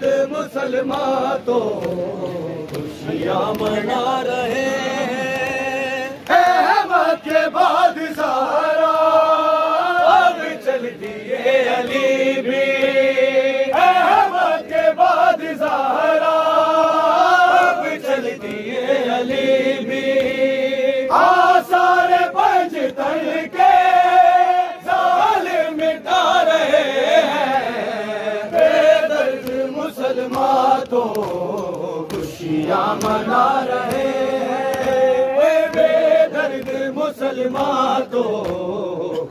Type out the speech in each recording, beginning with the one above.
درد مسلمان تو خوشیاں منا رہے ہیں احمد کے بعد سارا منا رہے ہیں۔ بے درد مسلمان تو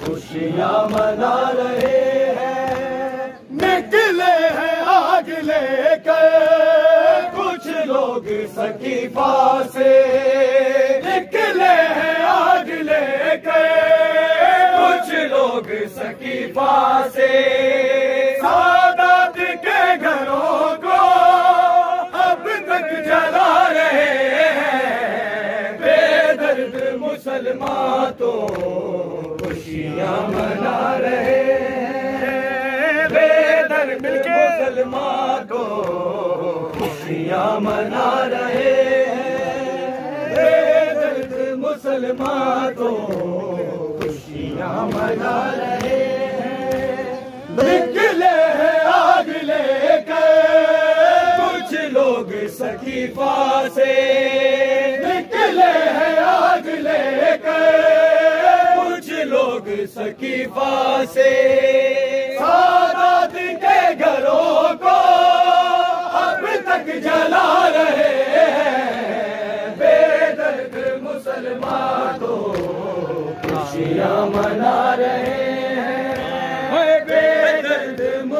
خوشیاں منا رہے ہیں۔ نکلے ہیں آگ لے کر، کچھ لوگ سکیفہ سے خوشیاں منا رہے ہیں۔ بے درد مسلمان تو خوشیاں منا رہے ہیں۔ نکلے ہیں آگ لے کر، کچھ لوگ سکیفا سے۔ نکلے ہیں آگ لے کر، کچھ لوگ سکیفا سے۔ سادات کے گھروں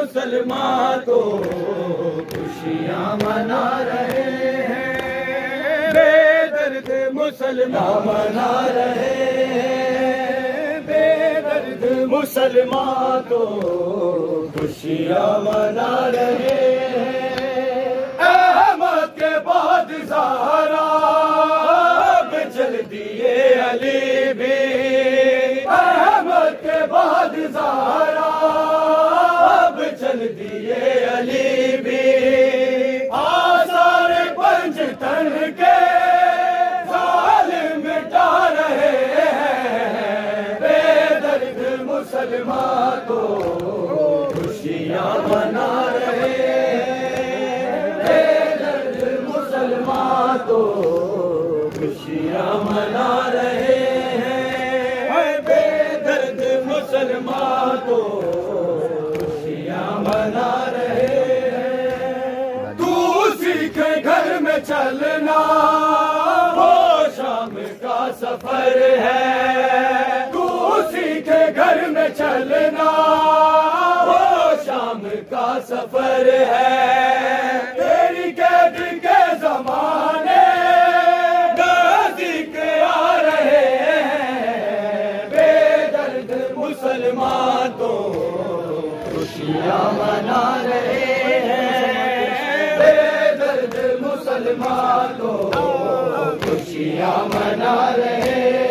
درد مسلمان تو خوشیاں منا رہے ہیں بے درد مسلمان منا رہے ہیں بے درد مسلمان تو خوشیاں منا رہے ہیں احمد کے بعد مسلمان تو خوشیاں منا رہے بے درد مسلمان تو خوشیاں منا رہے ہیں بے درد مسلمان تو خوشیاں منا رہے ہیں۔ تو اسی کے گھر میں چلنا، وہ شام کا سفر ہے۔ چلنا وہ شام کا سفر ہے۔ تیری قید کے زمانے غازی کے آ رہے ہیں۔ بے درد مسلمان تو خوشیاں منا رہے ہیں۔ بے درد مسلمان تو خوشیاں منا رہے ہیں۔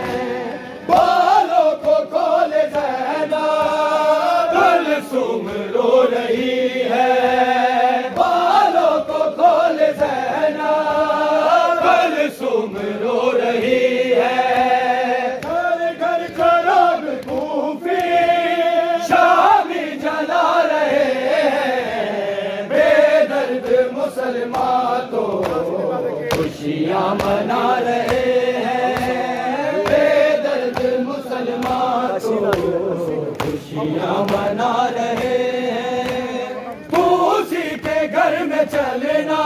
دل رو رہی ہے۔ بالوں کو کھول زینا۔ دل سوم رو رہی ہے۔ گھر گھر چراغ کوفی شامی جلا رہے ہیں۔ بے درد مسلمان تو خوشیاں منا رہے ہیں۔ بے درد مسلمان تو خوشیاں رہے ہیں۔ اسی کے گھر میں چلنا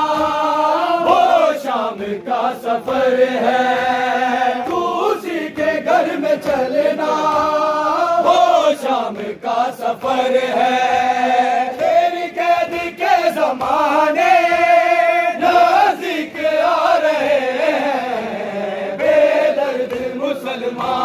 وہ شام کا سفر ہے۔ اسی کے گھر میں چلنا وہ شام کا سفر ہے۔ تیری کے زمانے رہے بے درد مسلمان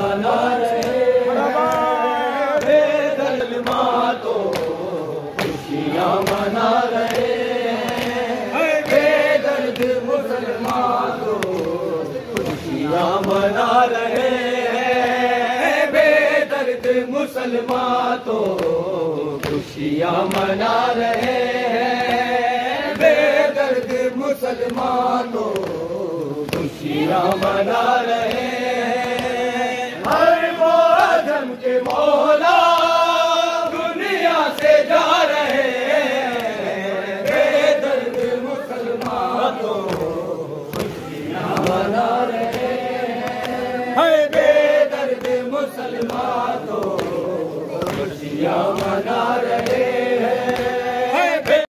منا رہے ہیں بے درد مسلمان تو خوشیاں منا رہے ہیں بے درد 영원히